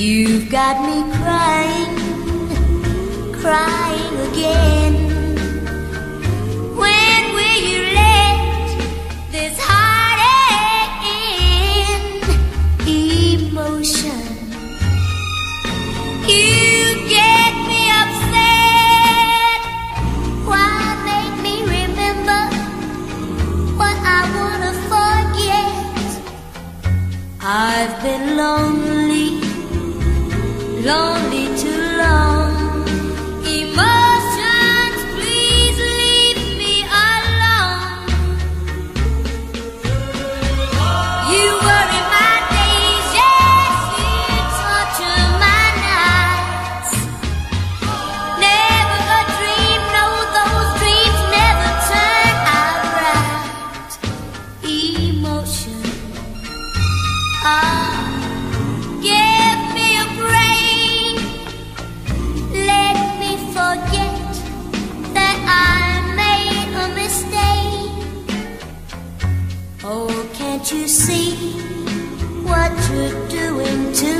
You've got me crying, crying again. When will you let this heartache in? Emotion, you get me upset. Why make me remember what I wanna forget? I've been lonely lonely Oh, can't you see what you're doing to me?